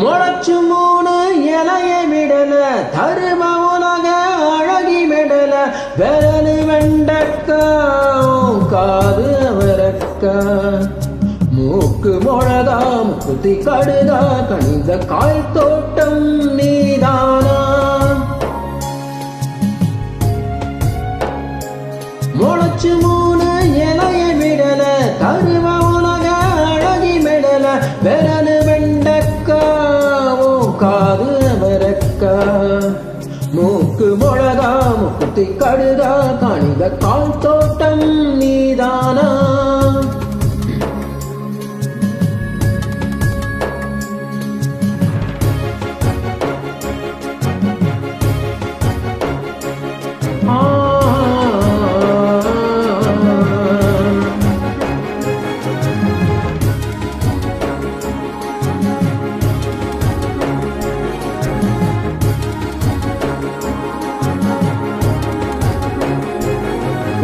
முளைச்சு மூணு இலைய விடல தரும உலக அழகி விடல விரலு வெண்டக்கா காது அவரக்கா. மூக்கு மொழகா முக்குத்தி கடுதா கணித காய் தோட்டம் நீதானா. முளைச்சு மூணு இலைய விடல தருவ உலக அழகி மெடல விரல் வெண்டக்காவோ காது வரக்கா. மூக்கு மொழகா முக்குத்தி கடுதா கணித கால் தோட்டம் நீதானா?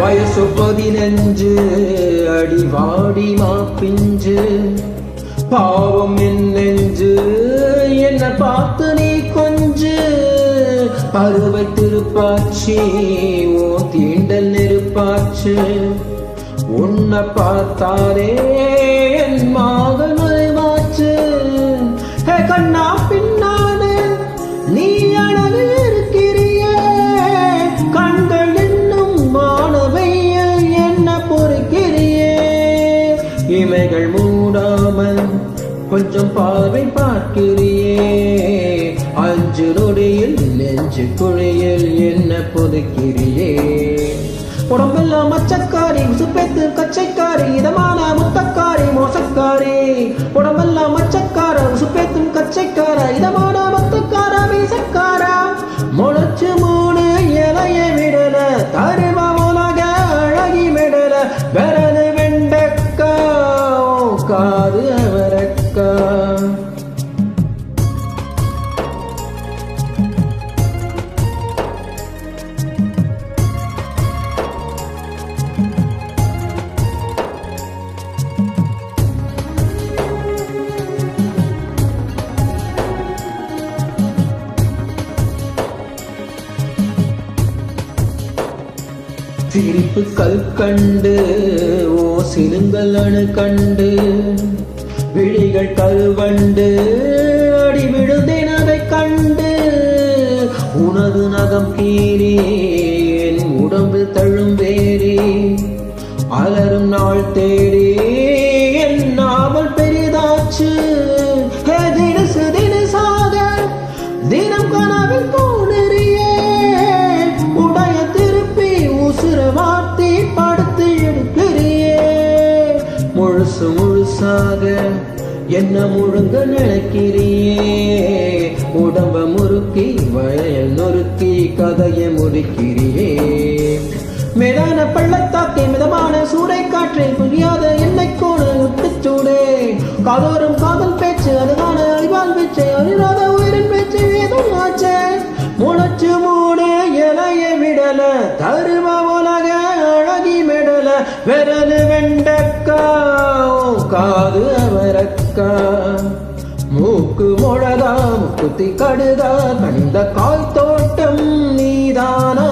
வயசு பதினஞ்சு அடிவாடி மாப்பிஞ்சு. பாவம் என் நெஞ்சு என்ன பார்த்து நீ கொஞ்சு. பருவை திருப்பாச்சி ஓ தீண்டல் நெருப்பாச்சு. உன்னை பார்த்தாரே என் மாதம் பார்வை பார்க்கிறியே. அஞ்சு நொடியில் நெஞ்சு குழியில் என்ன புதுக்கிறியே உடம்பெல்லாம் மச்சக்காரி உசுப்பேத்து கச்சைக்காரி சிரிப்பு கல் கண்டு ஓ சிலுங்கல் அணு கண்டு விழிகள் கல்வண்டு அடி அதை கண்டு உனது நகம் கீறி என் உடம்பு தழும் வேறி அலரும் நாள் தேடி முழுசாக என்ன முழுங்க நினைக்கிறியே? உடம்ப முறுக்கி வயல் நொறுக்கி கதையை முடிக்கிறியே? மேலான பள்ளத்தாக்கே மிதமான சூடை காற்றில் புரியாத என்னை கோடு விட்டுச்சூடே காதோறும் காதல் பேச்சு அதுகான அறிவால் பேச்சு அறிவாத உயிரின் பேச்சு ஏதும் ஆச்சே. முளைச்சு மூட இலைய விடல தருவ உலக அழகி மெடல விரலு வெண்டக்கா காது அவரக்கா. மூக்கு முழதா முக்குத்தி கடுதா கண்ட காய் தோட்டம் நீதானா?